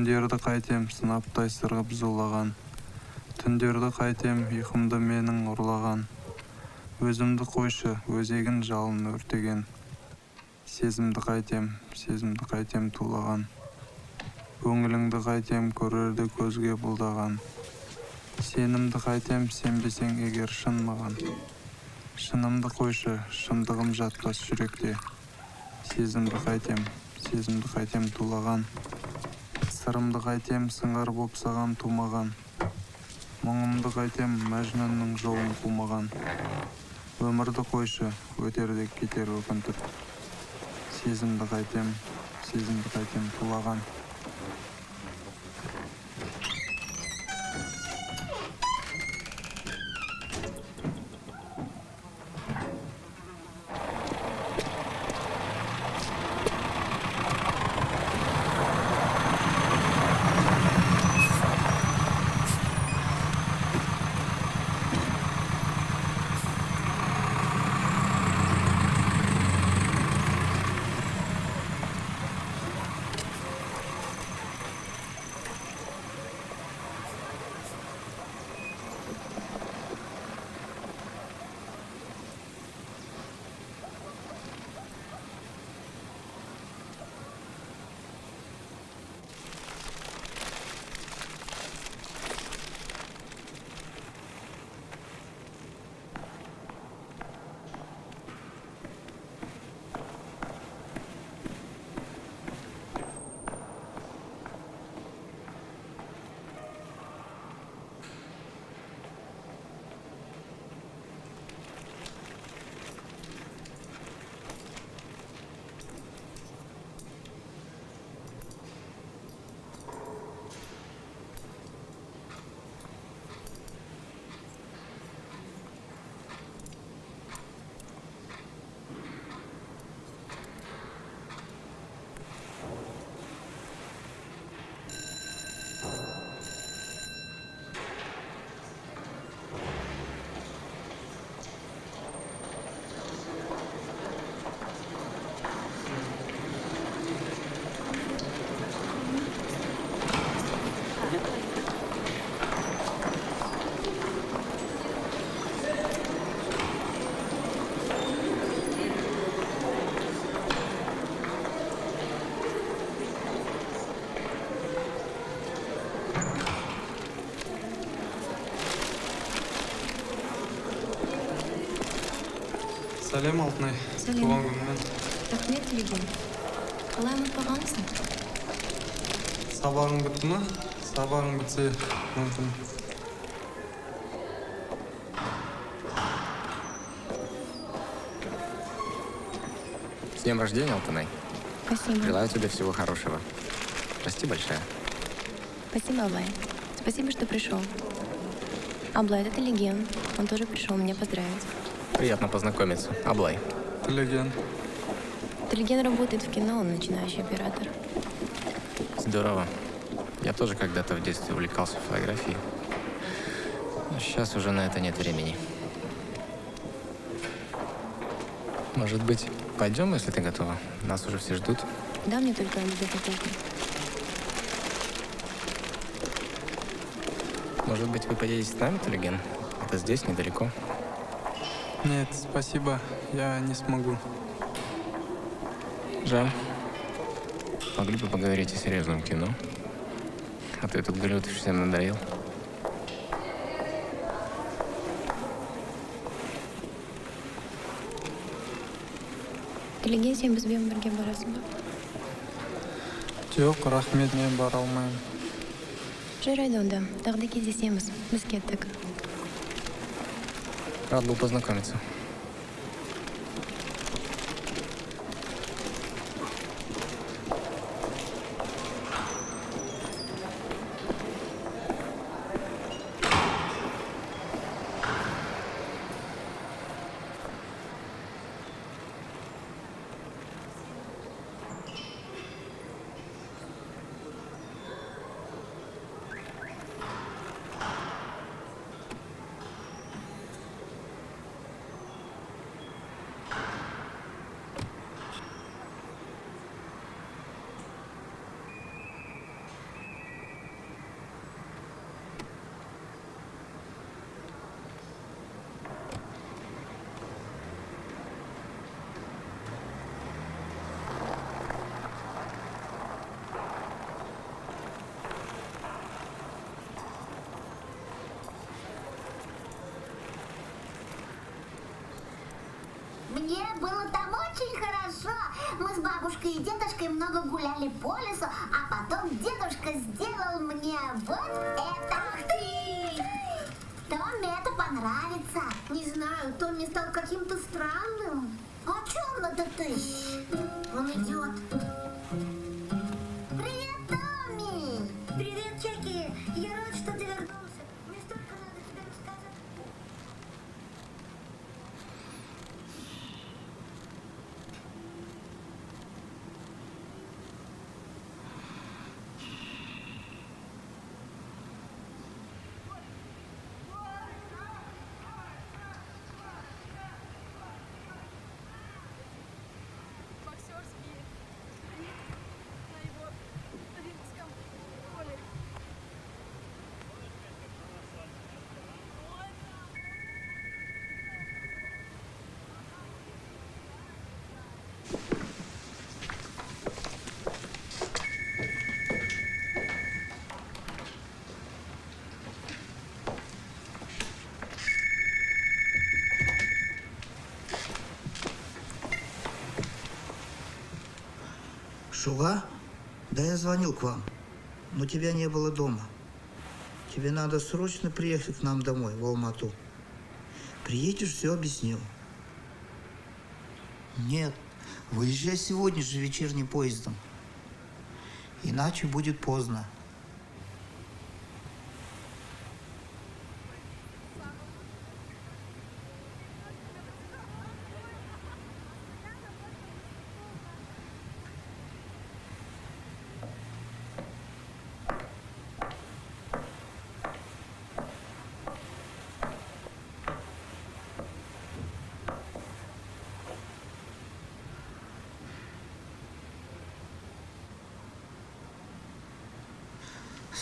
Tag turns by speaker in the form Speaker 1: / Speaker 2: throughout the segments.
Speaker 1: күндерді қайтем сынаптай сырғып зулаған түндерді қайтем ұйқымды менің ұрлаған. Өзімді қойшы өзегін жалын өртеген. Сезімді қайтем сезімді қайтем тулаған. Көңіліңді қайтем көрерді көзге бұлдаған. Сенімді қайтем сенбесең егер шын маған. Шынымды қойшы шындығым жатпас жүректе. Сезімді қайтем сезімді қайтем тулаған. Сырымды қайтем сыңар боп саған тумаған. Мұңымды қайтем мәжнүннің жолын қумаған. Өмірді қойшы өтер де кетер өкінтіп. Сезімді қайтем сезімді қайтем тулаған. сәлем алтынай
Speaker 2: Сәлем.
Speaker 1: туған күнімен
Speaker 2: рахмет телегем қалай ұмытып қалғансың
Speaker 1: сабағың бітті ма сабағың бітсе мүмкін
Speaker 3: С днем рождения, Алтынай.
Speaker 2: спасибо
Speaker 3: Желаю тебе всего хорошего. Расти большая.
Speaker 2: спасибо Аблай спасибо что пришел Аблай это телеген он тоже пришел меня поздравить
Speaker 3: Приятно познакомиться. Аблай.
Speaker 1: тілеген
Speaker 2: телеген работает в кино он начинающий оператор
Speaker 3: Здорово. Я тоже когда-то в детстве увлекался фотографией. Но сейчас уже на это нет времени. Может быть, пойдем, если ты готова? Нас уже все ждут.
Speaker 2: да мне только обязательно кухню
Speaker 3: Может быть, вы поедете с нами, Талиген? Это здесь, недалеко.
Speaker 1: нет спасибо я не смогу
Speaker 3: Жаль. Могли бы поговорить о серьезном кино. А то этот Голливуд всем надоел.
Speaker 2: телеген сен бізбен бірге барасың ба
Speaker 1: жоқ рахмет мен бара алмаймын
Speaker 2: жарайды онда тағы да кездесеміз біз кеттік
Speaker 3: Рад был познакомиться.
Speaker 4: Бабушкой и дедушкой много гуляли по лесу, а потом дедушка сделал мне вот
Speaker 5: Шуга? Да я звонил к вам, но тебя не было дома. Тебе надо срочно приехать к нам домой, в Алмату. Приедешь, все объясню. Нет, выезжай сегодня же вечерним поездом. Иначе будет поздно.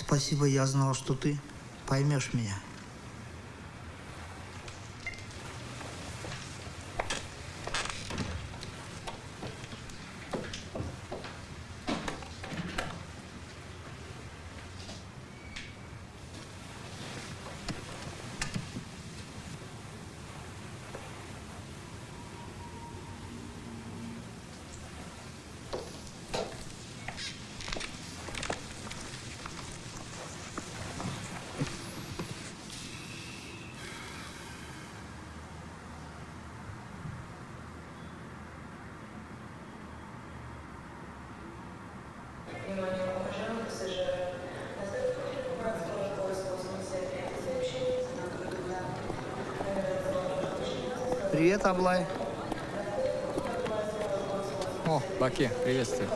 Speaker 5: Спасибо, я знал, что ты поймешь меня. Привет, Аблай.
Speaker 3: О, Баки, приветствую.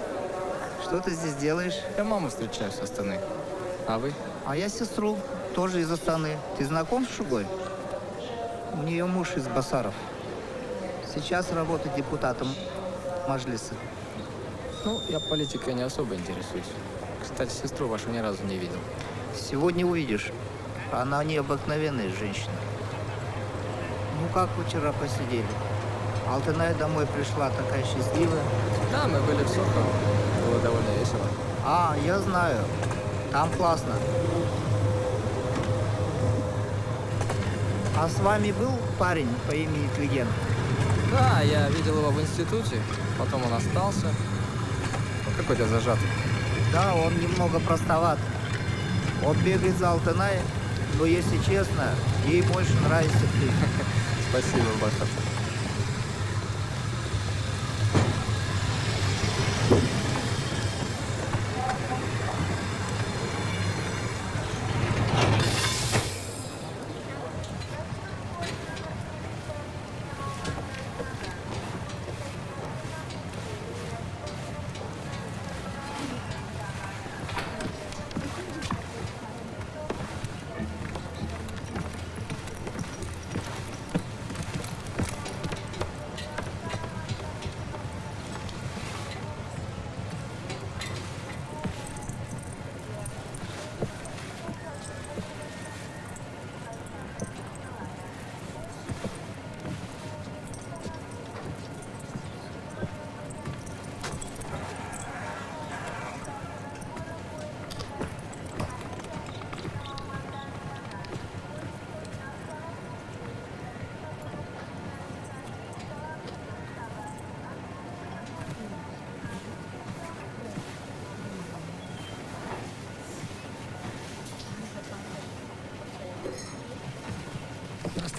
Speaker 5: Что ты здесь делаешь?
Speaker 3: Я маму встречаю со Астаны. А вы?
Speaker 5: А я сестру, тоже из Астаны. Ты знаком с Шугой? У нее муж из Басаров. Сейчас работает депутатом Маджлиса.
Speaker 3: Ну, я политикой не особо интересуюсь. Кстати, сестру вашу ни разу не видел.
Speaker 5: Сегодня увидишь. Она необыкновенная женщина. Как вы вчера посидели? Алтынай домой пришла такая счастливая.
Speaker 3: Да, мы были в Сохо. Было довольно весело.
Speaker 5: А, я знаю. Там классно. А с вами был парень по имени Твиген?
Speaker 3: Да, я видел его в институте. Потом он остался. Какой-то зажатый.
Speaker 5: Да, он немного простоват. Он бегает за Алтынай, но если честно, ей больше нравится ты.
Speaker 3: Спасибо, Бахат.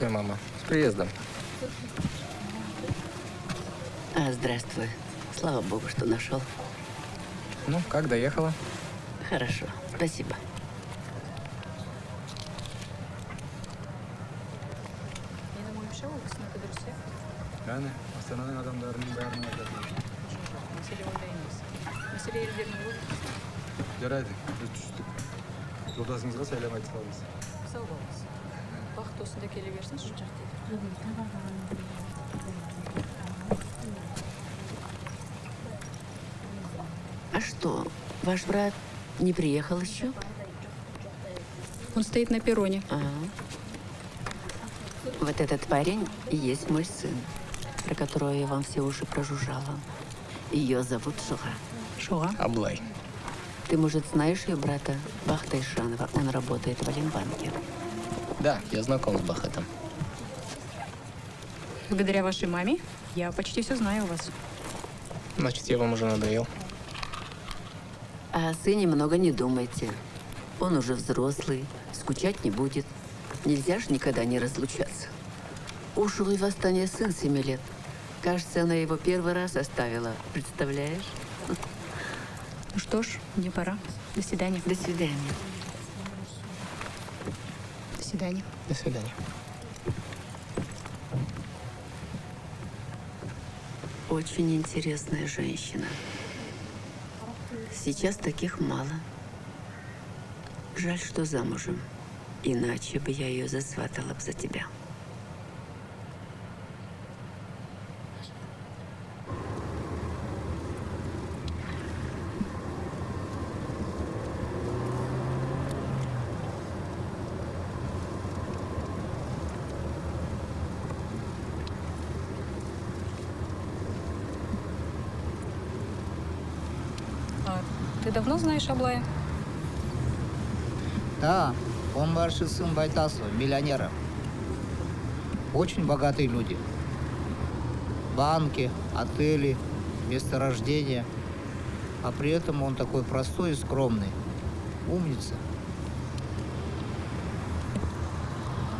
Speaker 3: Здравствуй, мама. С приездом.
Speaker 6: А, здравствуй. Слава богу, что нашел.
Speaker 3: Ну, как доехала?
Speaker 6: Хорошо, спасибо.
Speaker 7: Менің ойымша ол кісінікі дұрыс иә
Speaker 8: Яғни астананың адамдарының бәрінің айтатыны
Speaker 7: мәселе онда емес мәселе елдердің логикасы
Speaker 8: жарайды біз түстік жолдасыңызға сәлем айта салыңыз
Speaker 7: сау болыңыз бақыт осында келе берсін шын
Speaker 6: А что, ваш брат не приехал еще?
Speaker 7: Он стоит на перроне.
Speaker 6: А. Вот этот парень и есть мой сын, про которого я вам все уши прожужжала. Ее зовут Шуга.
Speaker 7: Шуға?
Speaker 3: Аблай.
Speaker 6: Ты, может, знаешь ее брата Бахта Ишанова? Он работает в Олимбанке.
Speaker 3: Да, я знаком с Бахетом.
Speaker 7: Благодаря вашей маме я почти все знаю о вас.
Speaker 3: Значит, я вам уже надоел.
Speaker 6: А о сыне много не думайте. Он уже взрослый, скучать не будет. Нельзя ж никогда не разлучаться. У Шуи восстание сын семи лет. Кажется, она его первый раз оставила. Представляешь?
Speaker 7: Ну что ж, мне пора. До свидания.
Speaker 6: До свидания.
Speaker 7: До свидания.
Speaker 3: До свидания.
Speaker 6: Очень интересная женщина. Сейчас таких мало. Жаль, что замужем. Иначе бы я ее засватала бы за тебя.
Speaker 7: А ты давно знаешь Аблая?
Speaker 5: Да, он младший сын Байтасова, миллионера. Очень богатые люди. Банки, отели, месторождения. А при этом он такой простой и скромный. Умница.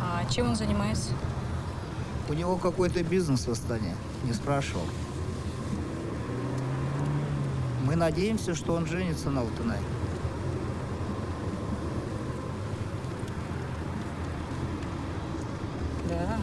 Speaker 7: А чем он занимается?
Speaker 5: У него какой-то бизнес в Астане. Не спрашивал. Мы надеемся, что он женится на Алтынай.
Speaker 7: Да.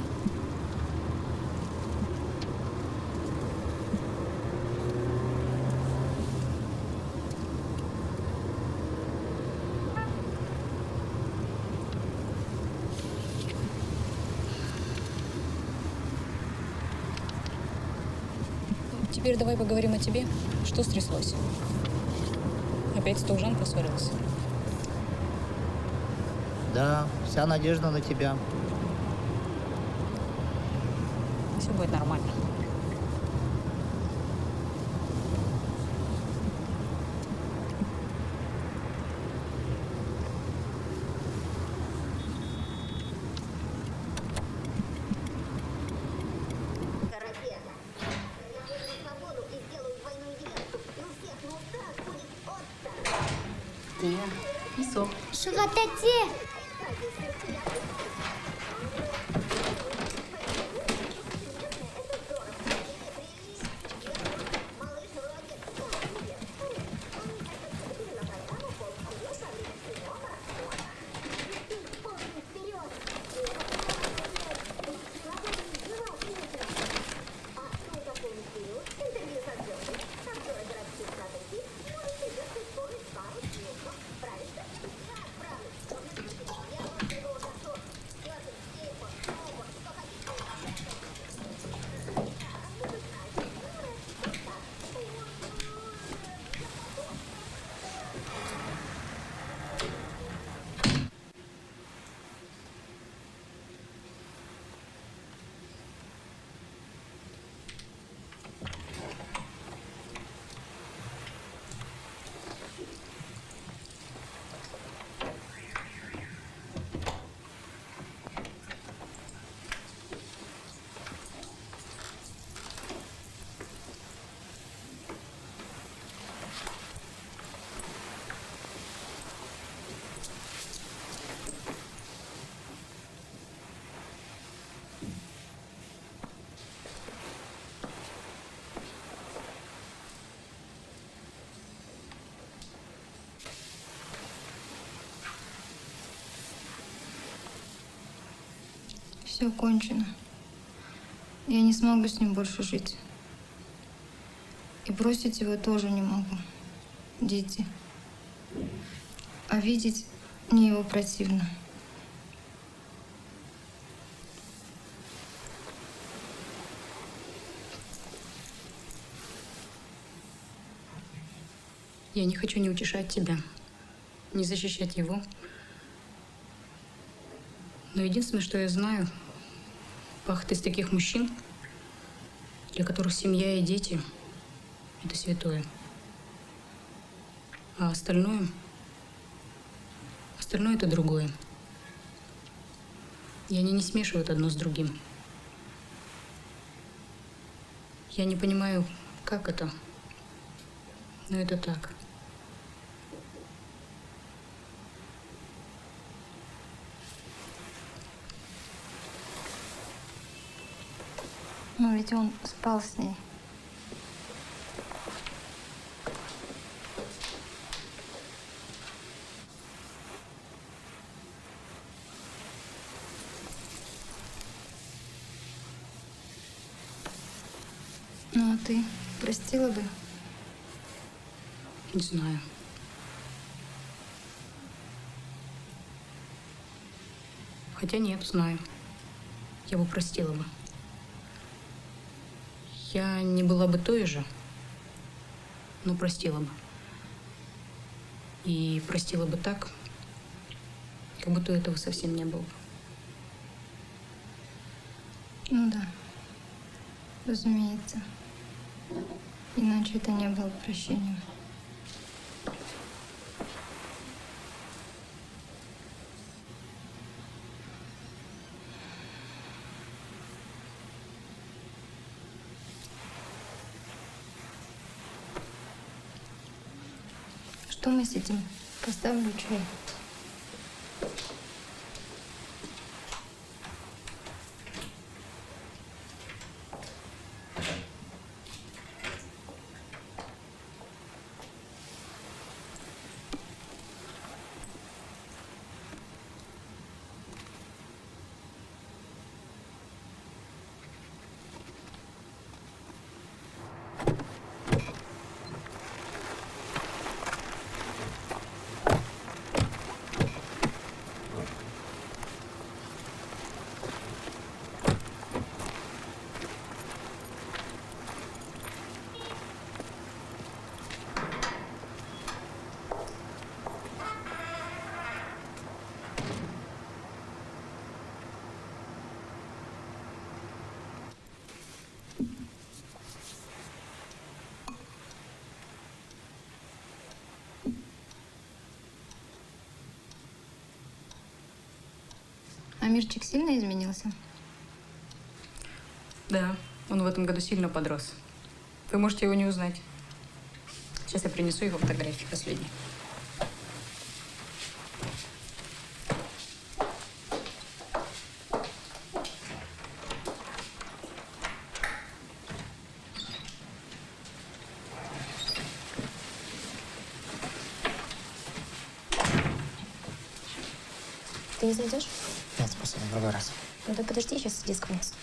Speaker 7: Теперь давай поговорим о тебе. Что стряслось? Опять с Таужан поссорилась?
Speaker 5: Да, вся надежда на тебя.
Speaker 7: Все будет нормально.
Speaker 9: Все кончено. Я не смогу с ним больше жить. И бросить его тоже не могу. Дети. А видеть мне его противно.
Speaker 10: Я не хочу не утешать тебя, не защищать его. Но единственное, что я знаю, Пах, ты из таких мужчин, для которых семья и дети – это святое. А остальное, остальное – это другое. И они не смешивают одно с другим. Я не понимаю, как это, но это так.
Speaker 9: Но ведь он спал с ней. Ну а ты простила бы?
Speaker 10: Не знаю. Хотя нет, знаю. Я бы простила бы. Я не была бы той же, но простила бы. И простила бы так, как будто этого совсем не было.
Speaker 9: Ну да. Разумеется. Иначе это не было прощением. Мы сидим? Поставлю чай. Мирчик сильно изменился?
Speaker 10: Да, он в этом году сильно подрос. Вы можете его не узнать. Сейчас я принесу его фотографии последние.
Speaker 2: Ты не зайдешь?
Speaker 3: Другой раз.
Speaker 2: Ну да подожди, сейчас диск вниз.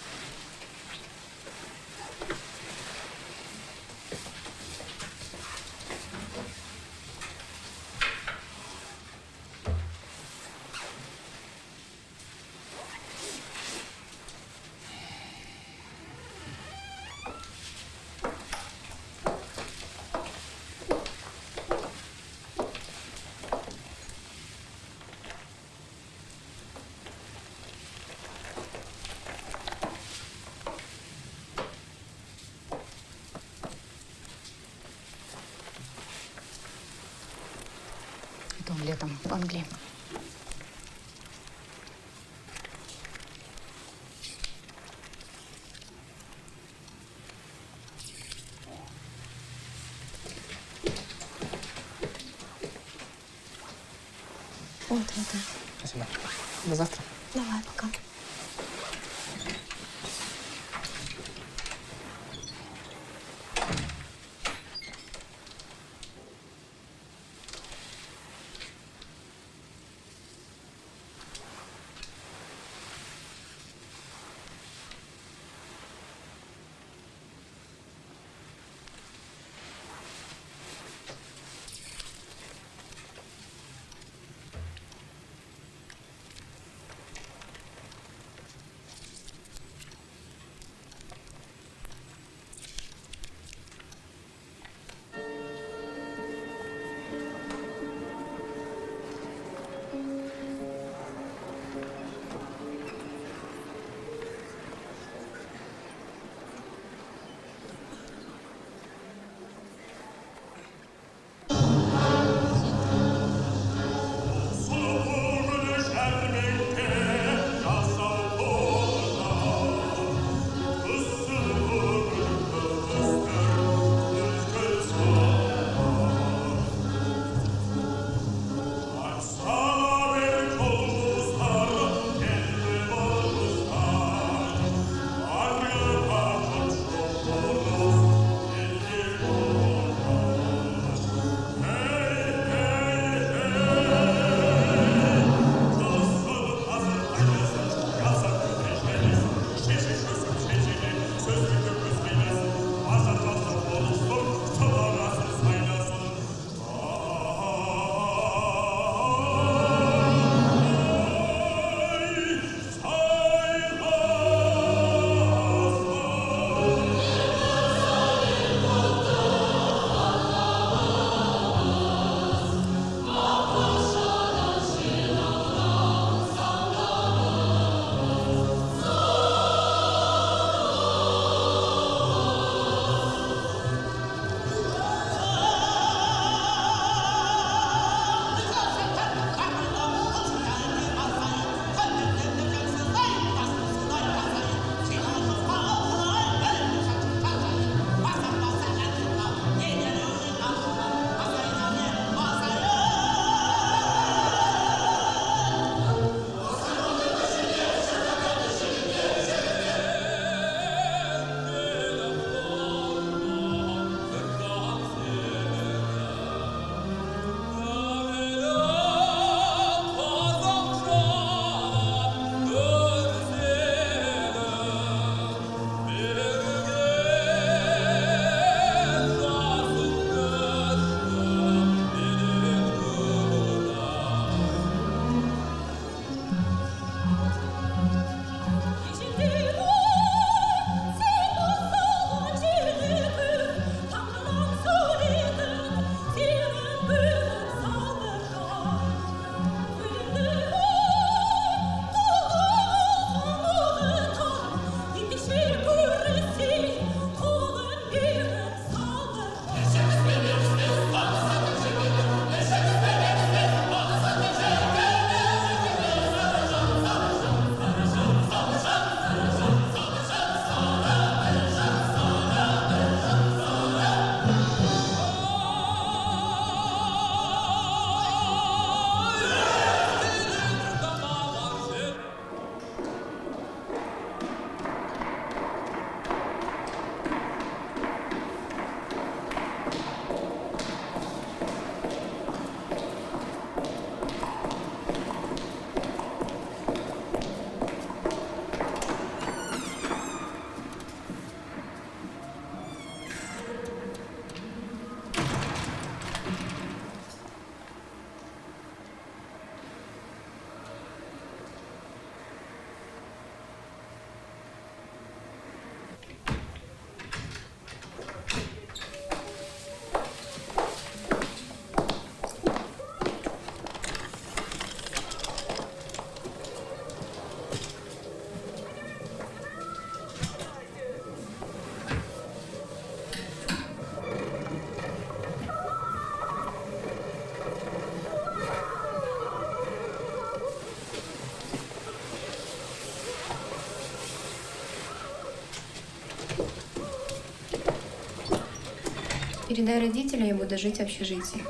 Speaker 2: Передай родителям, я буду жить в общежитии.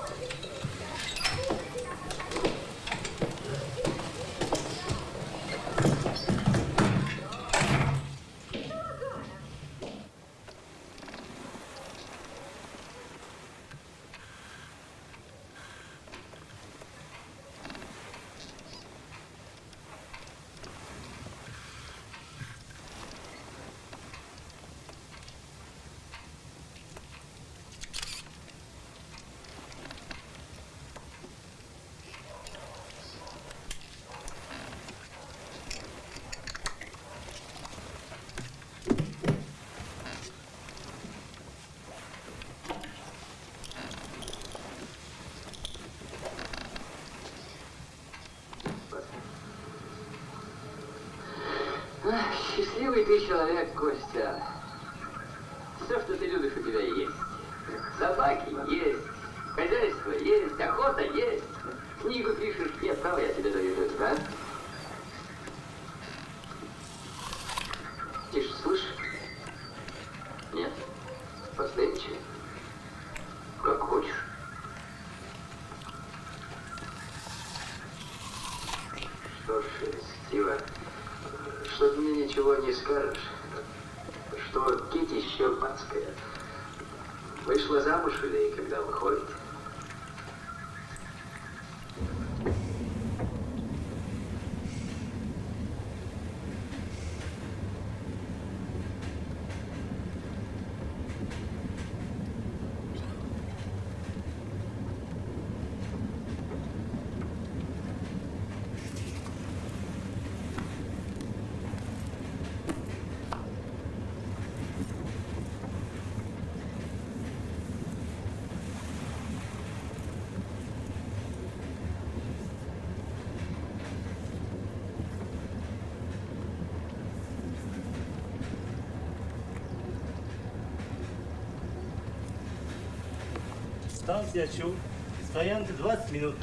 Speaker 11: Счастливый ты что Кити Щербацкая вышла замуж или когда выходит?
Speaker 12: Станция Чу. Стоянка 20 минут.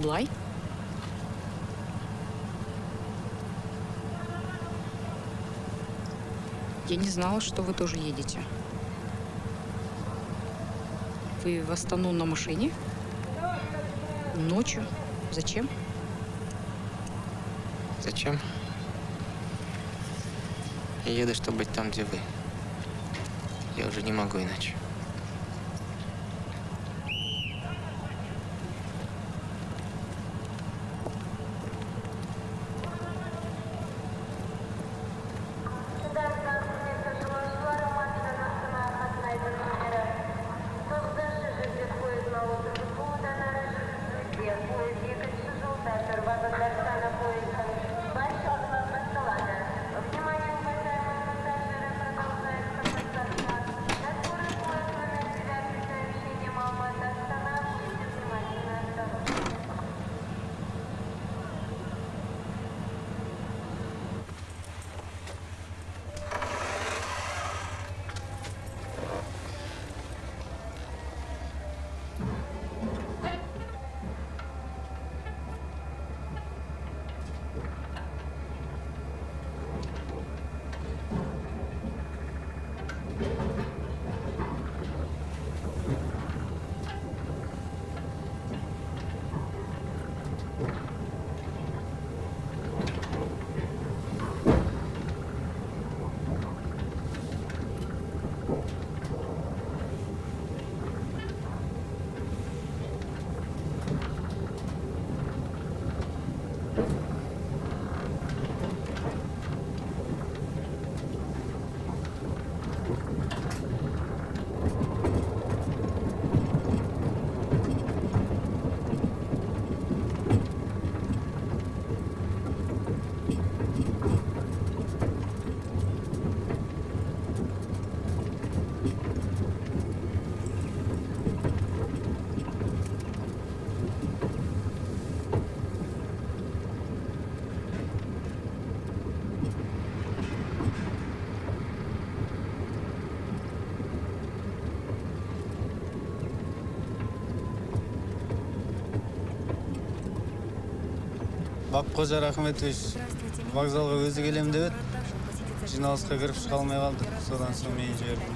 Speaker 10: Аблай? Я не знала, что вы тоже едете. Вы в Астану на машине? Ночью? Зачем?
Speaker 13: Зачем? Я еду, чтобы быть там, где вы. Я уже не могу иначе.
Speaker 14: аққожа рахметович вокзалга өзү келем деп еді жиналысқа кирип чыга алмай қалды содан соң
Speaker 15: мени жиберди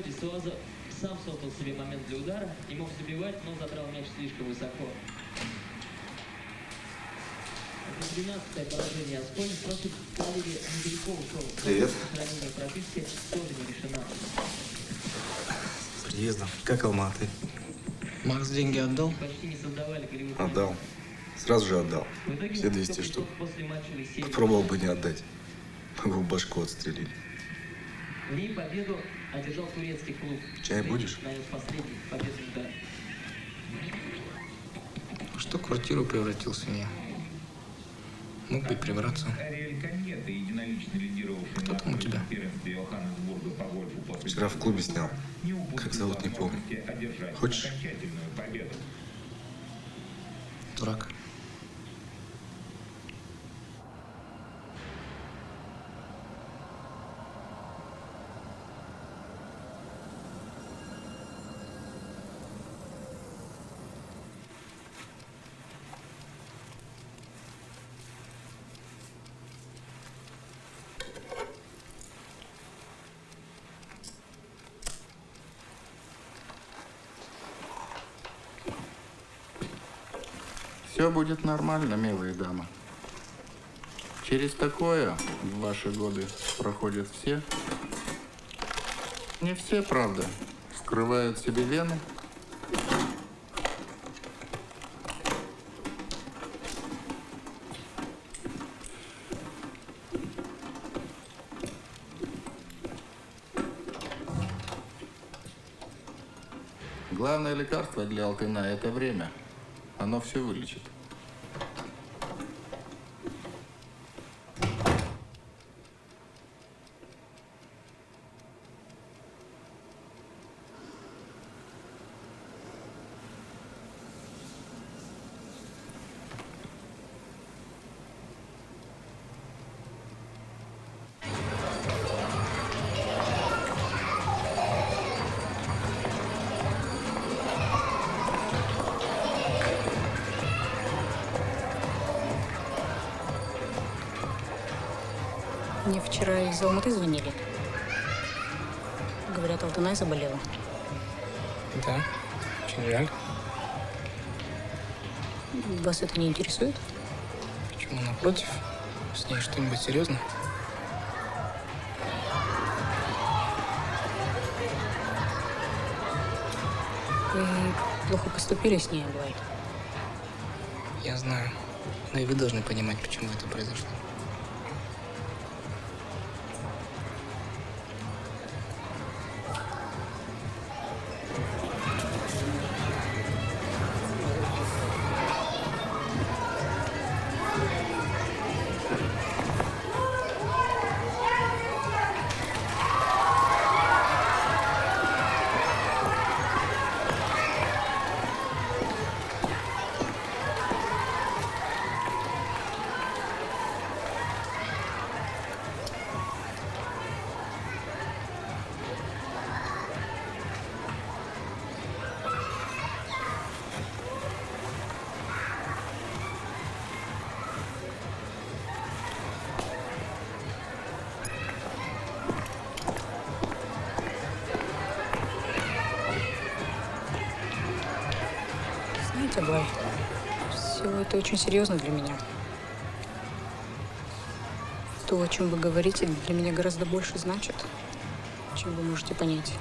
Speaker 15: эпизоде Суаза сам создал себе момент для удара и мог забивать, но забрал мяч слишком высоко. Это 12-е поражение Аскони против Валерия ушел.
Speaker 16: Привет.
Speaker 15: Сохранение прописки тоже не решено.
Speaker 16: С приездом. Как Алматы?
Speaker 3: Макс деньги отдал?
Speaker 15: Почти не создавали голевых
Speaker 16: Отдал. Сразу же отдал.
Speaker 15: В итоге
Speaker 16: Все 200
Speaker 15: только
Speaker 16: штук.
Speaker 15: после матча Лисеева.
Speaker 16: Попробовал бы не отдать. Его башку отстрелили.
Speaker 15: В ней победу одержал турецкий клуб.
Speaker 16: Чай будешь?
Speaker 3: Что квартиру превратил в свинья? Мог бы и прибраться. Кто там у тебя?
Speaker 16: Вчера в клубе снял. Как зовут, не помню. Хочешь? Все будет нормально, милые дамы. Через такое в ваши годы проходят все. Не все, правда. Скрывают себе вены. Главное лекарство для Алтына – это время. Оно все вылечит.
Speaker 10: Мне вчера из Алматы звонили. Говорят, Алтынай заболела.
Speaker 3: Да, очень жаль.
Speaker 10: Вас это не интересует?
Speaker 3: Почему напротив? С ней что-нибудь серьезно?
Speaker 10: Вы плохо поступили с ней, Аблай.
Speaker 3: Я знаю. Но и вы должны понимать, почему это произошло.
Speaker 10: Очень серьезно для меня. То, о чем вы говорите, для меня гораздо больше значит, чем вы можете понять.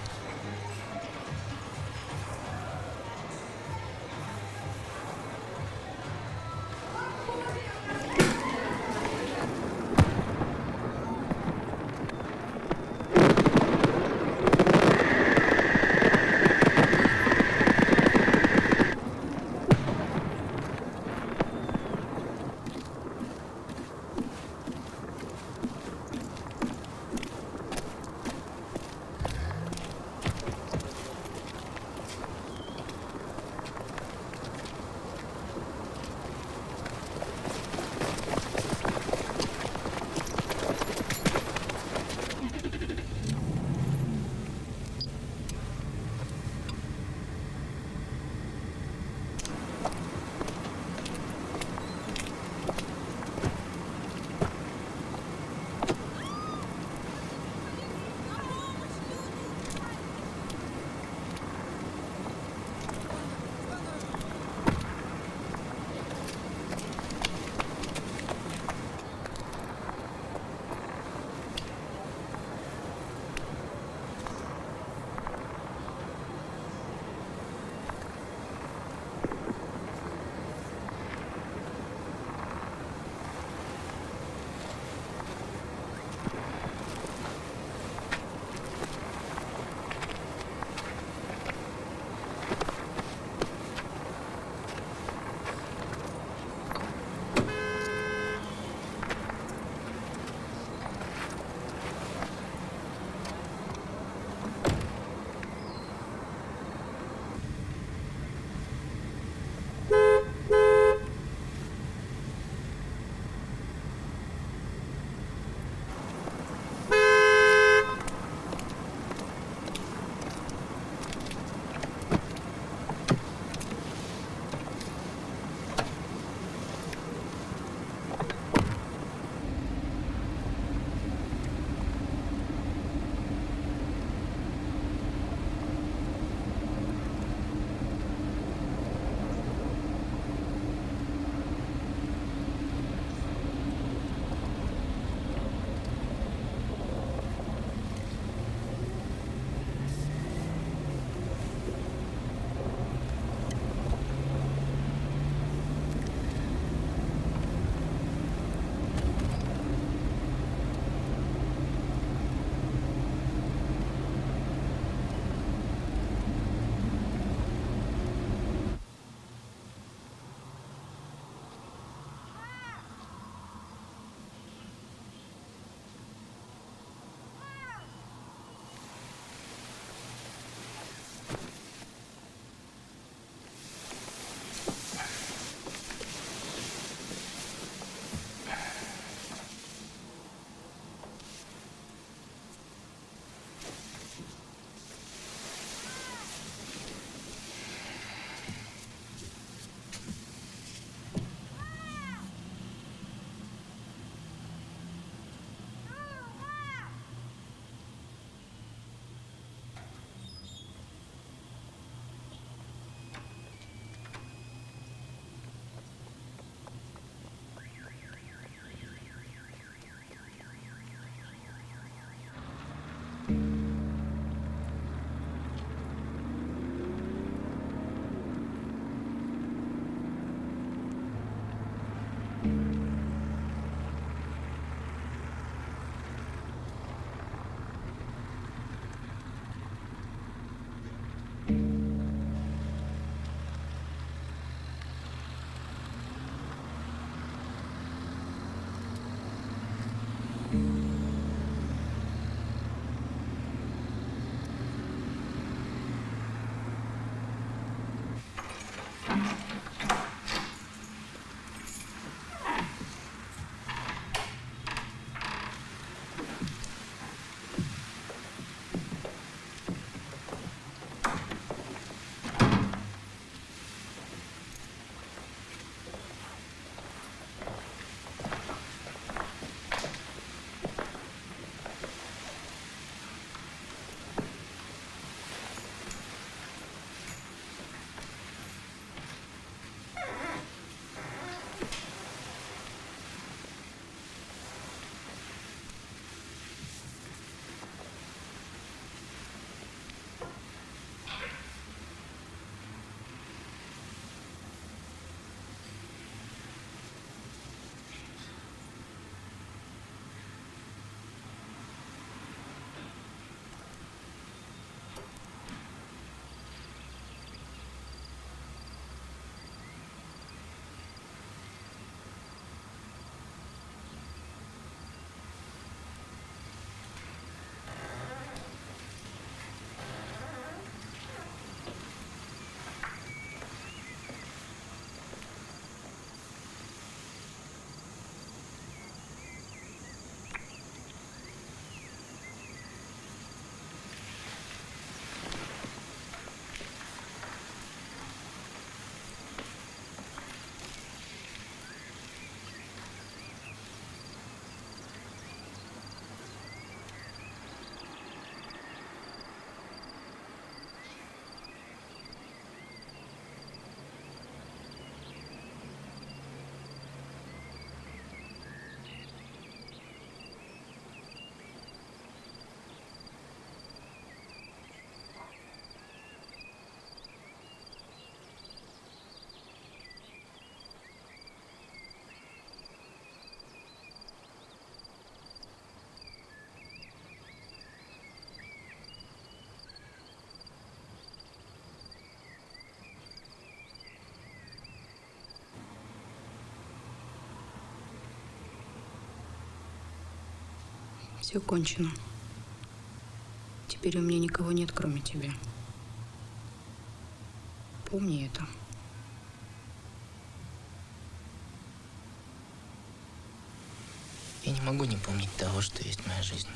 Speaker 10: Все кончено. Теперь у меня никого нет, кроме тебя. Помни это.
Speaker 17: Я не могу не помнить того, что есть моя жизнь.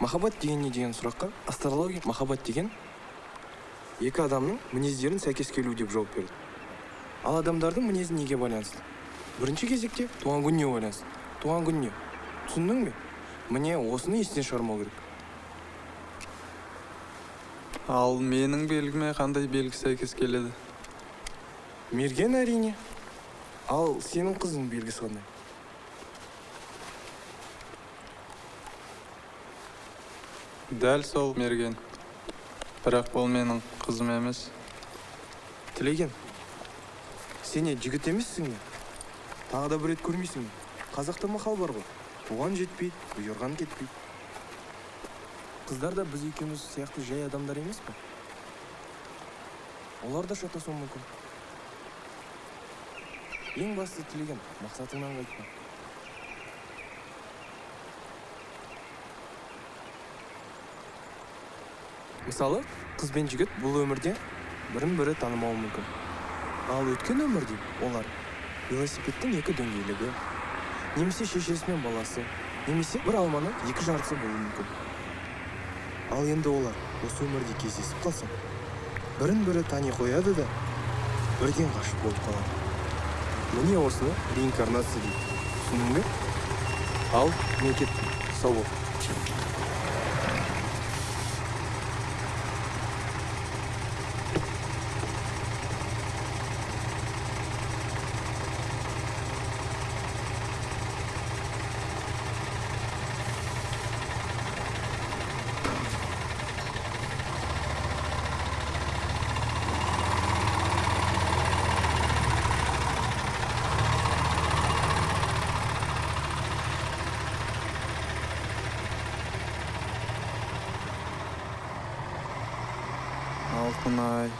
Speaker 18: Махаббат деген не деген сұраққа? Астрология махаббат деген екі адамның мінездерін сәйкес келу деп жауап берді ал адамдардың мінезі неге байланысты? Бірінші кезекте туған күніне байланысты. Туған күніне. Түсіндің бе? Міне осыны естен шығармау керек.
Speaker 1: Ал менің белгіме қандай белгі сәйкес келеді
Speaker 18: мерген әрине. Ал сенің қызың белгісі қандай?
Speaker 1: Дәл сол мерген. Бірақ бұл менің қызым емес.
Speaker 18: Тілеген сен не жігіт емессің бе тағы да бір рет көрмейсің бе қазақта мақал бар ғой. Туған жетпейді бұйырған кетпейді қыздар да біз екеуміз сияқты жай адамдар емес пе? Олар да шатасуы мүмкін. Ең басты тілеген мақсатыңнан қайтпа. Мысалы қыз бен жігіт бұл өмірде бірін бірі танымауы мүмкін. Ал өткен өмірде олар велосипедтің екі дөңгелегі немесе шешесі мен баласы немесе бір алманың екі жартысы болуы мүмкін. Ал енді олар осы өмірде кездесіп қалса бірін бірі тани қояды да бірден ғашық болып қалады. Міне осыны реинкарнация дейді. Түсіндің бе? Ал мен кеттім. Сау бол.
Speaker 1: Алтынай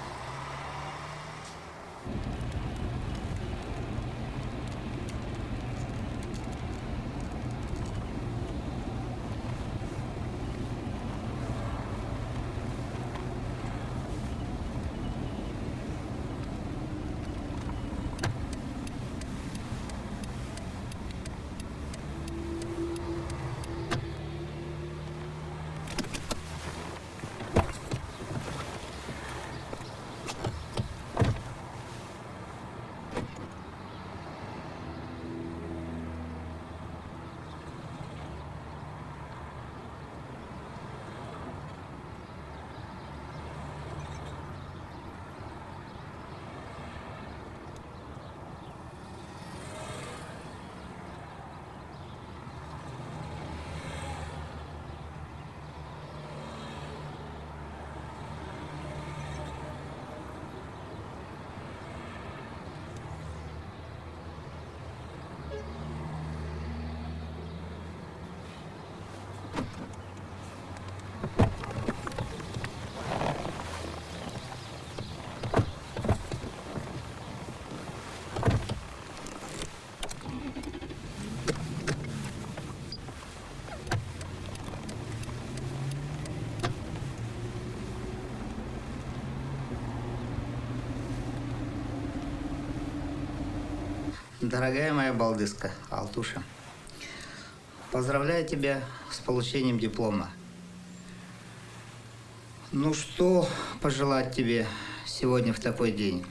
Speaker 5: Дорогая моя балдыска, Алтуша, поздравляю тебя с получением диплома. Ну что пожелать тебе сегодня в такой день?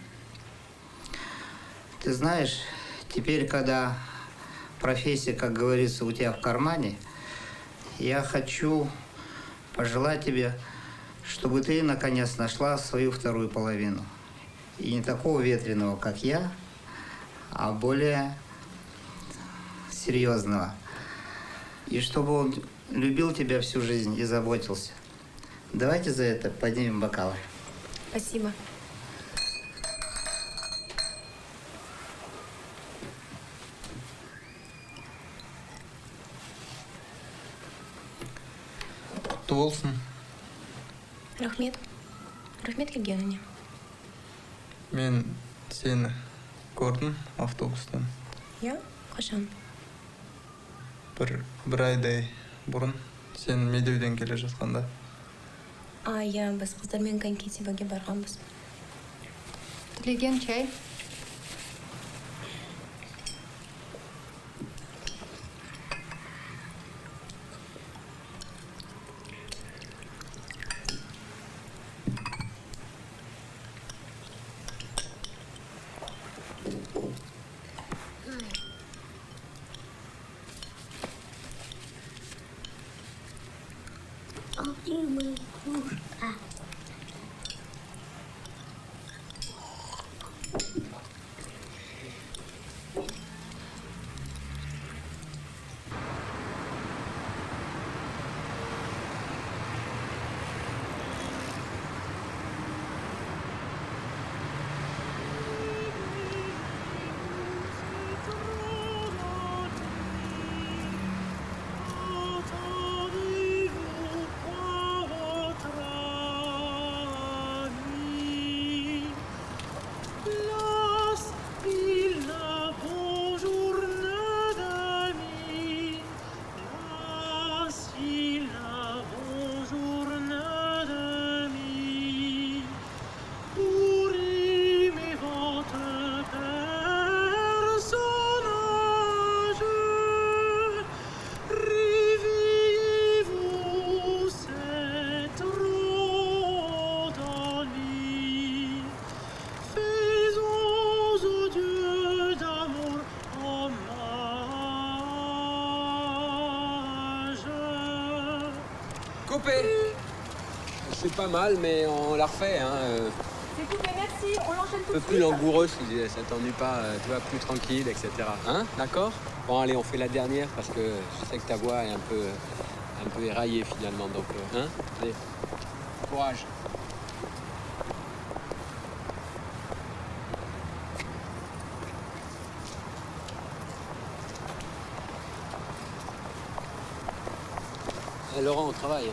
Speaker 5: Ты знаешь, теперь, когда профессия, как говорится, у тебя в кармане, я хочу пожелать тебе, чтобы ты наконец нашла свою вторую половину. И не такого ветреного, как я, а более серьезного. И чтобы он любил тебя всю жизнь и заботился. Давайте за это поднимем бокалы.
Speaker 2: Спасибо.
Speaker 1: болсын
Speaker 2: Рахмет. Рахмет Евгеньевна.
Speaker 1: мен сені көрдім автобустан
Speaker 2: Я? Қашан?
Speaker 1: бір бір айдай бұрын сен медеуден келе жатқанда
Speaker 2: А, я біз қыздармен коньки тебуге барғанбыз.
Speaker 4: Телеген чай.
Speaker 19: Coupé C'est pas mal, mais on la refait. Hein. euh,
Speaker 20: C'est coupé, merci. On l'enchaîne
Speaker 19: Un
Speaker 20: tout
Speaker 19: peu
Speaker 20: de
Speaker 19: plus langoureux, si ça t'ennuie pas, euh, tu vois, plus tranquille, etc. Hein D'accord? Bon, allez, on fait la dernière parce que je sais que ta voix est un peu, un peu éraillée finalement. Donc, euh, hein? Allez, courage. Laurent, on travaille.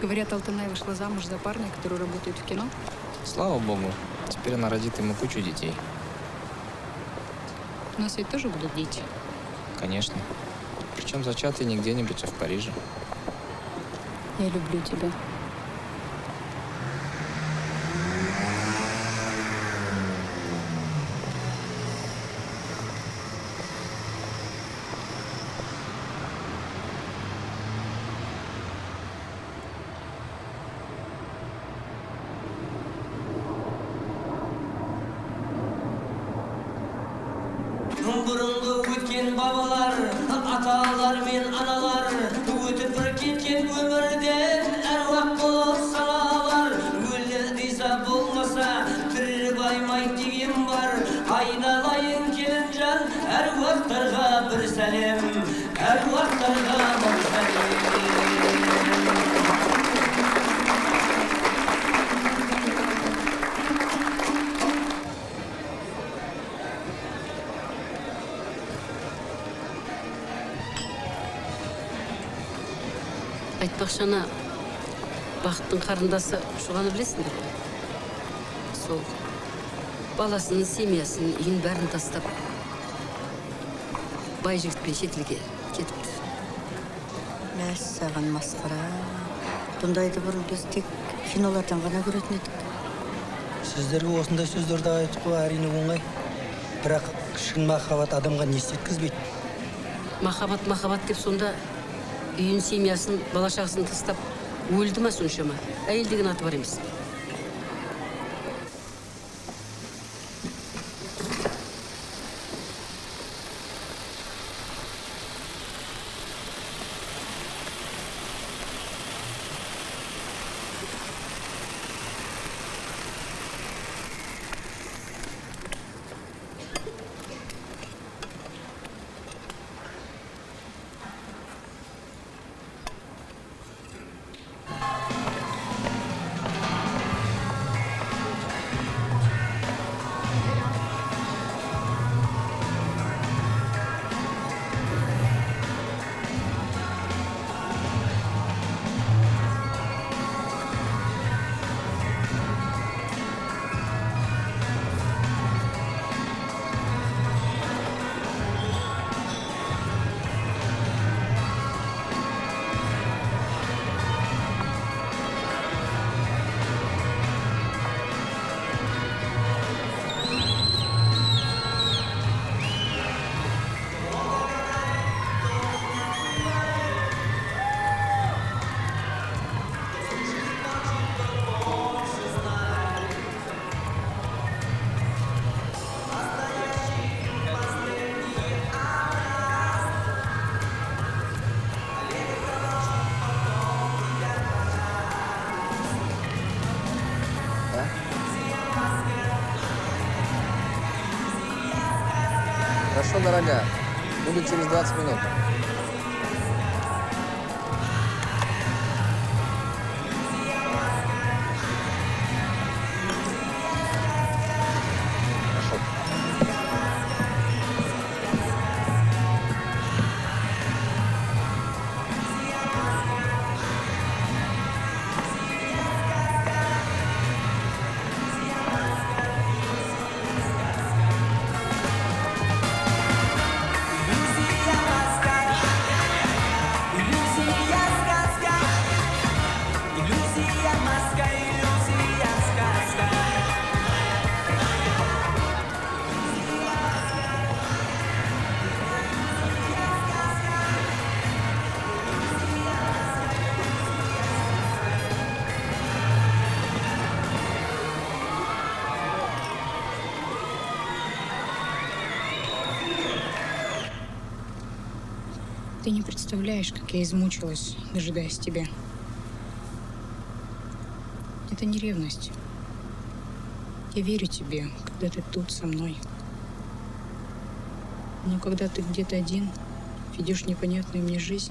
Speaker 21: Говорят, Алтынай вышла замуж за парня, который работает в кино.
Speaker 3: Слава богу, теперь она родит ему кучу детей.
Speaker 21: У нас ведь тоже будут дети.
Speaker 3: Конечно. Причем зачатые не где-нибудь, а в Париже.
Speaker 21: Я люблю тебя.
Speaker 22: Қарындасы шұғаны білесіңдер ғой сол баласын семьясын үйін бәрін тастап бай жігітпен шетелге кетіпті
Speaker 23: мәссаған масқара бұндайды бұрын біз тек кинолардан ғана көретін едік
Speaker 24: сіздерге осындай сөздерді айту әрине оңай бірақ шын махаббат адамға не істеткізбейді
Speaker 22: махаббат махаббат деп сонда үйін семьясын бала шағасын тастап
Speaker 6: өлді ма соншама? Әйел деген аты бар емес.
Speaker 21: Дорогая. Будет через 20 минут.
Speaker 10: Представляешь, как я измучилась, дожидаясь тебя. Это не ревность. Я верю тебе, когда ты тут со мной. Но когда ты где-то один, ведешь непонятную мне жизнь,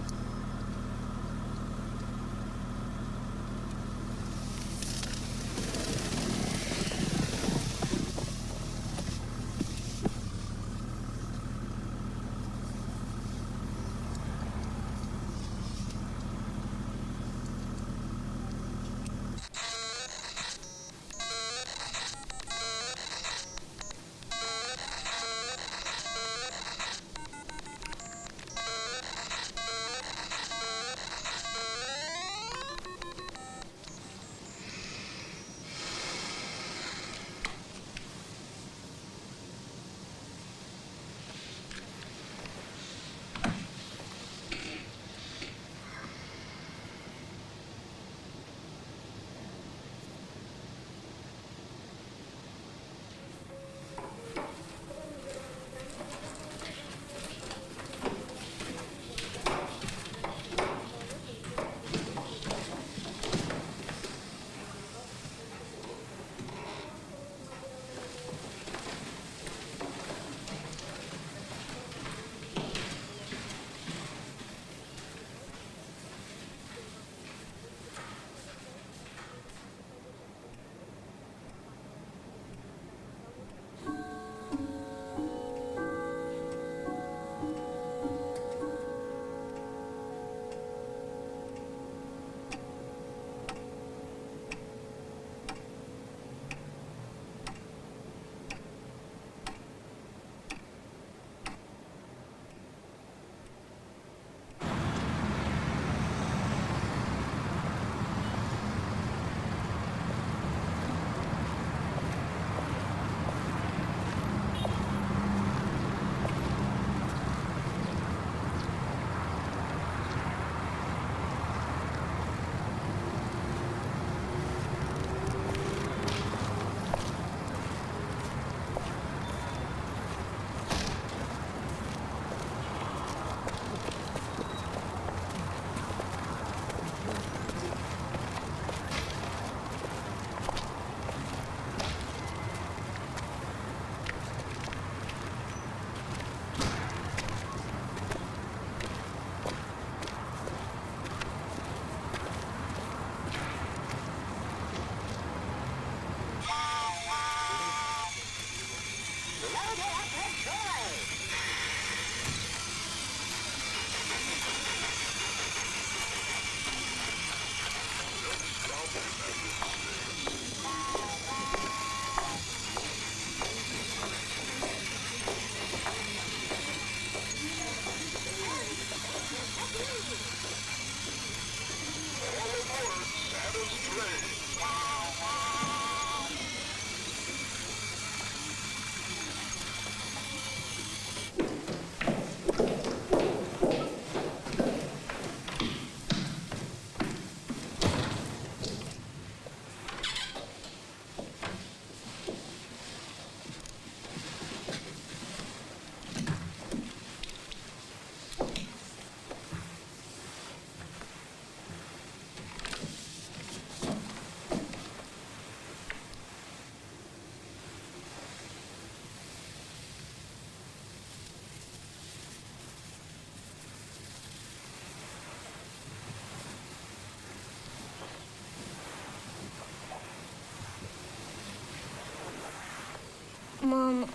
Speaker 25: Мама.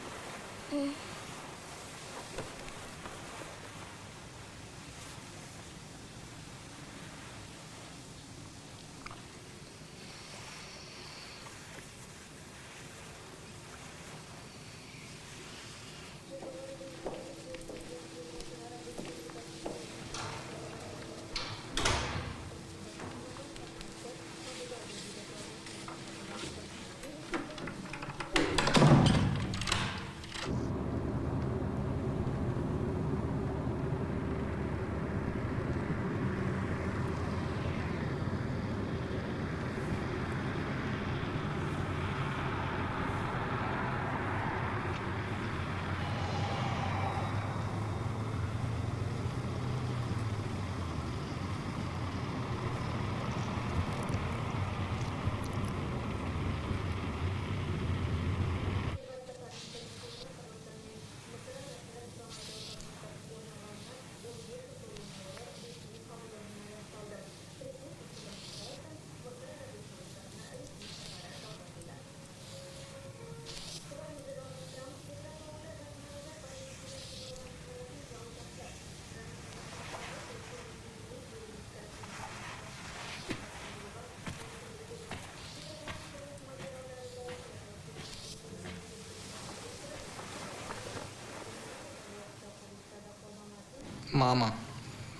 Speaker 3: Мама,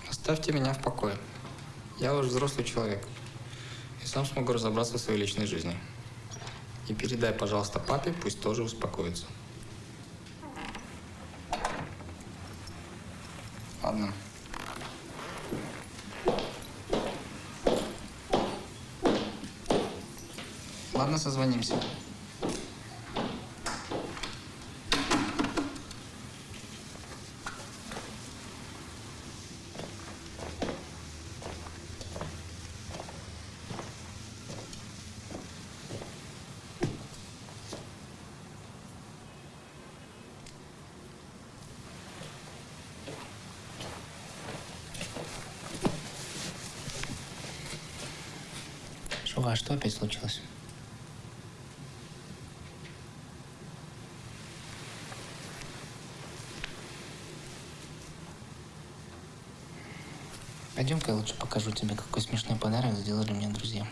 Speaker 3: оставьте меня в покое. Я уже взрослый человек. И сам смогу разобраться в своей личной жизни. И передай, пожалуйста, папе, пусть тоже успокоится. Ладно. Ладно, созвонимся. Шуга, а что опять случилось? Пойдем-ка я лучше покажу тебе, какой смешной подарок сделали мне друзья.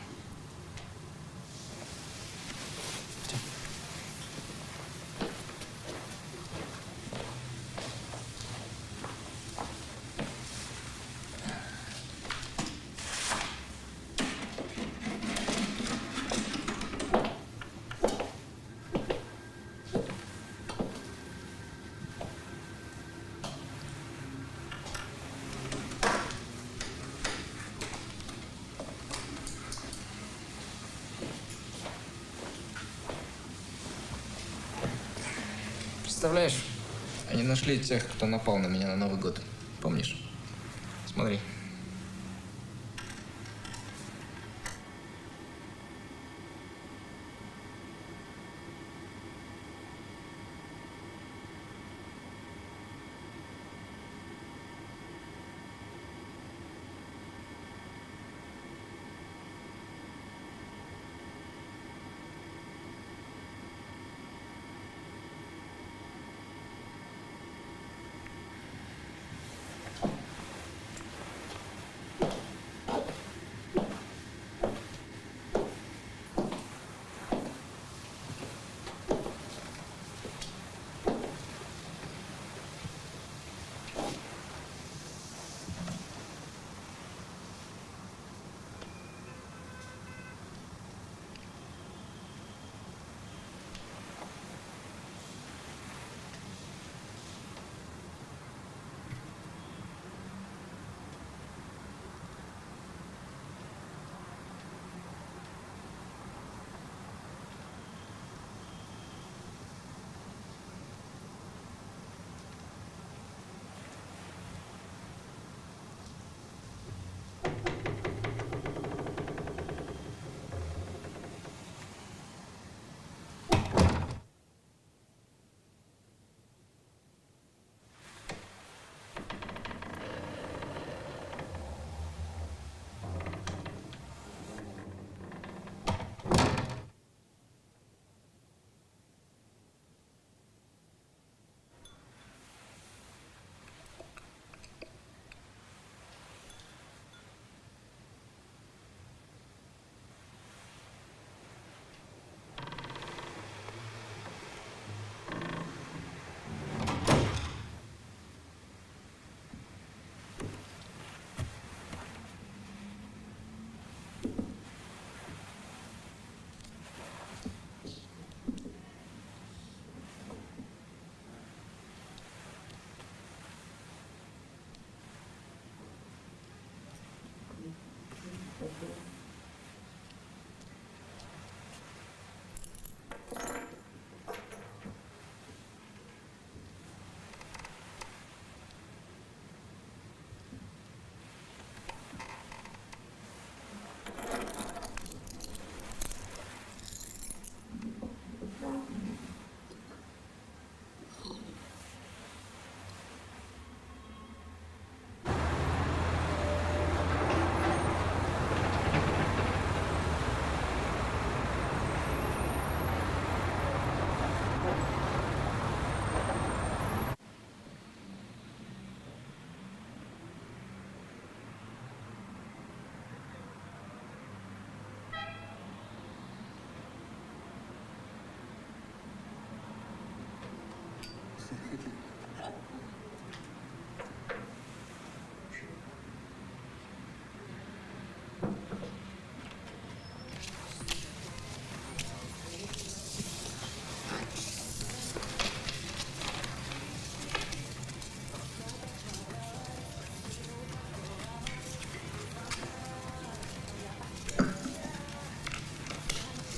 Speaker 3: Представляешь, они нашли тех, кто напал на меня на Новый год.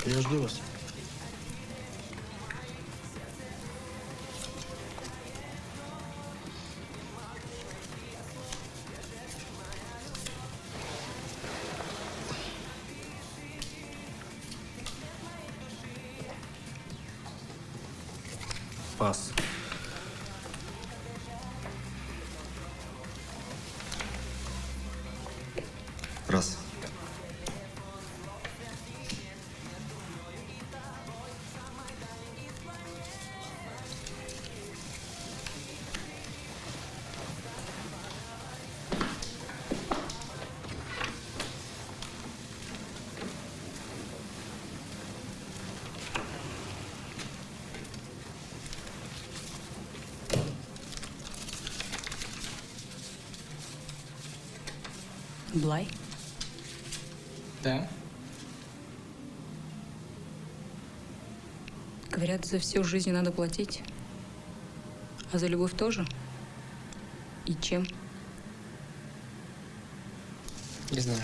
Speaker 26: Я жду вас.
Speaker 16: Пас. Раз.
Speaker 10: Блай?
Speaker 8: Да?
Speaker 10: Говорят, за всю жизнь надо платить. А за любовь тоже? И чем?
Speaker 8: Не знаю.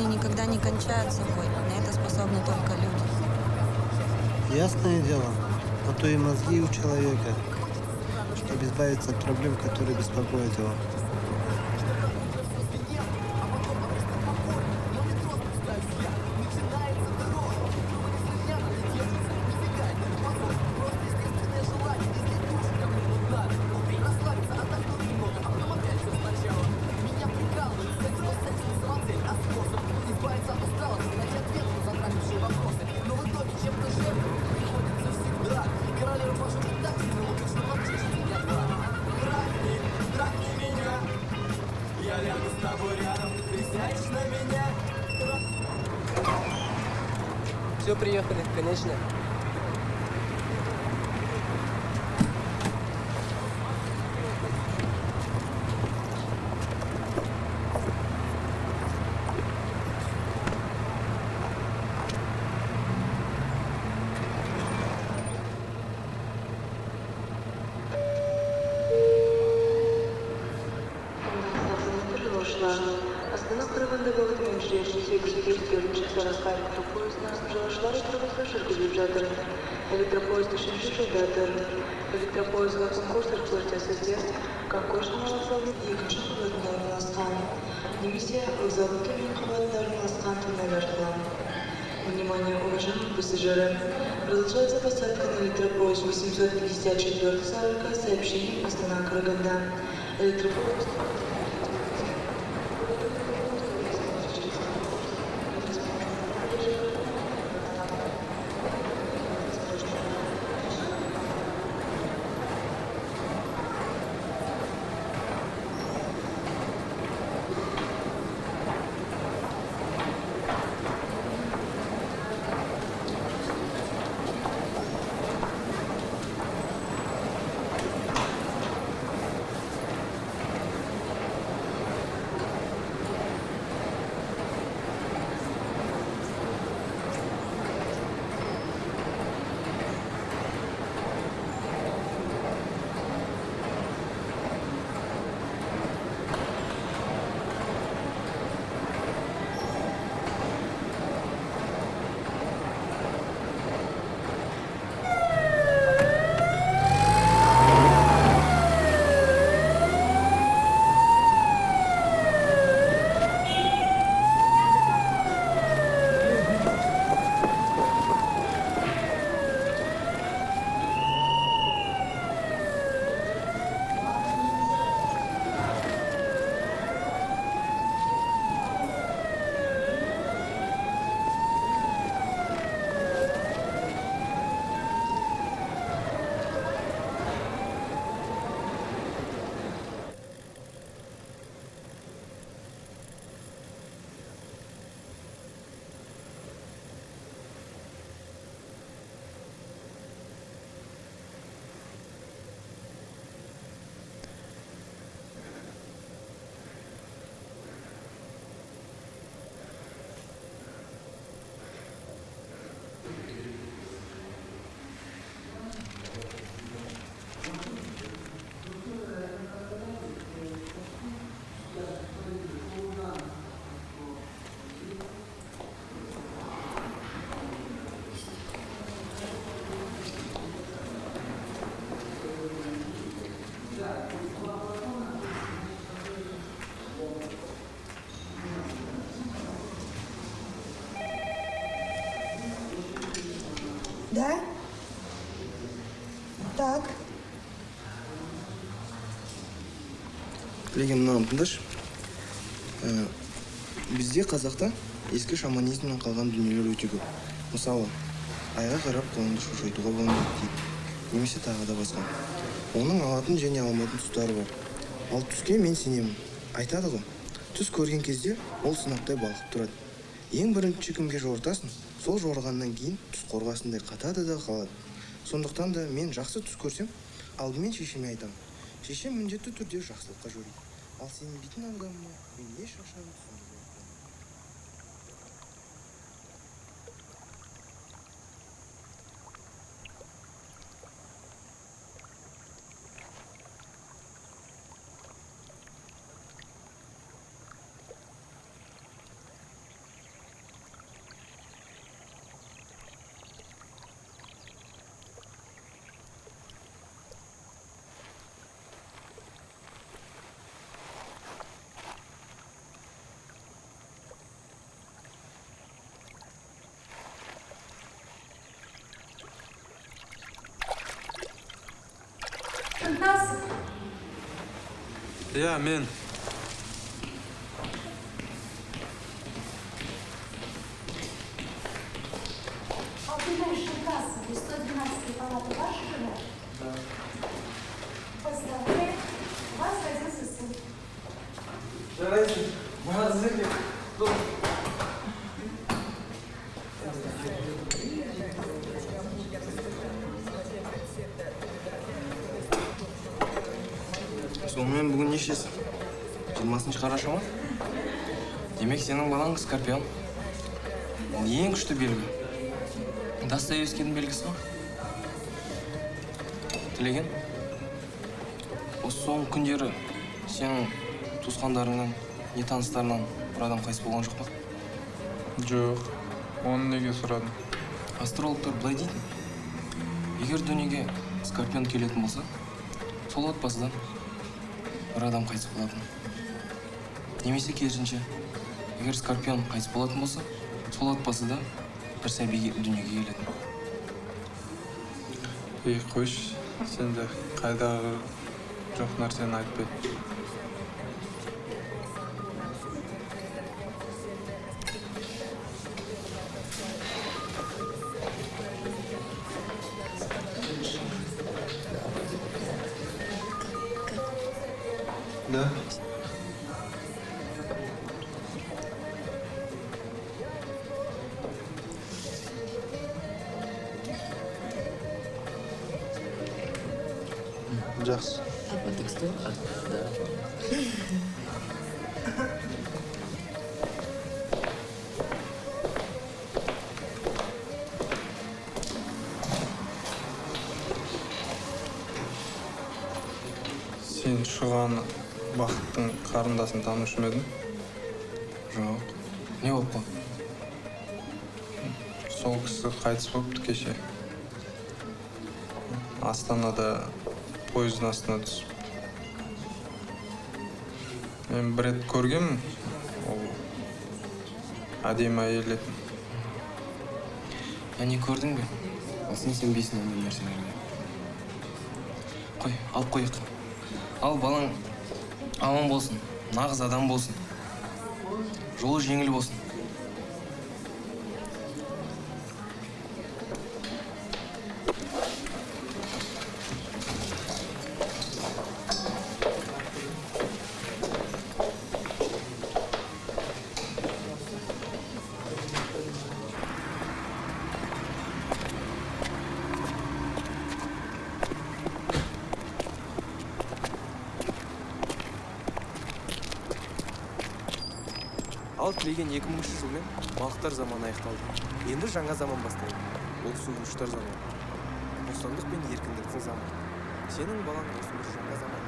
Speaker 27: Животные никогда не кончают собой. На это способны только люди.
Speaker 26: Ясное дело, на то и мозги у человека, чтобы избавиться от проблем, которые беспокоят его.
Speaker 25: Все, приехали, конечно. Вокзалдың төмен қабатында орналасқан терминалдарда Внимание, уважаемые пассажиры! Продолжается посадка на электропоезд 854 Сарка, сообщение Астана-Караганда. Электропоезд...
Speaker 18: тыңдашы Ә, бізде қазақта ескі шаманизмнен қалған дүниелер өте көп. Мысалы айға қарап құланды шошайтуға болмайды дейді. Немесе тағы да басқа. Оның алатын және алмайтын тұстары бар. Ал түске мен сенемін. Айтады ғой түс көрген кезде ол сынаптай балқып тұрады. Ең бірінші кімге жорытасың сол жорығаннан кейін түс қорғасындай қатады да қалады. Сондықтан да мен жақсы түс көрсем алдымен шешеме айтамын. Шешем міндетті түрде жақсылыққа жориды. Asin bitmem gamma. Ben niye şaşırdım?
Speaker 1: Иә мен
Speaker 20: Алтынай
Speaker 18: демек сенің балаң скорпион ол ең күшті белгі достоевскийдің белгісі ғой тілеген осы соңғы күндері сенің туысқандарыңнан не таныстарыңнан бір адам қайтыс болған жоқ па
Speaker 1: жоқ оны неге сұрадың
Speaker 18: астрологтар былай дейді
Speaker 17: егер дүниеге скорпион келетін болса сол отбасыдан бір адам қайтыс болатын немесе керісінше егер скорпион қайтыс болатын болса сол отбасыда бір сәби дүниеге келетін.
Speaker 1: Ей қойшы сен де қайдағы жоқ нәрсені айтпай бір рет көргенмін ол әдемі әйел еді.
Speaker 17: Яғни көрдің бе? Ал сен сенбейсің ондай нәрселерге қой алып қояйық. Ал балаң аман болсын нағыз адам болсын. Жолы жеңіл болсын.
Speaker 18: Енді жаңа заман басталды ол сүйгіштер заманы. Бостандық пен еркіндіктің заманы. Сенің балаң осы бір жаңа заманда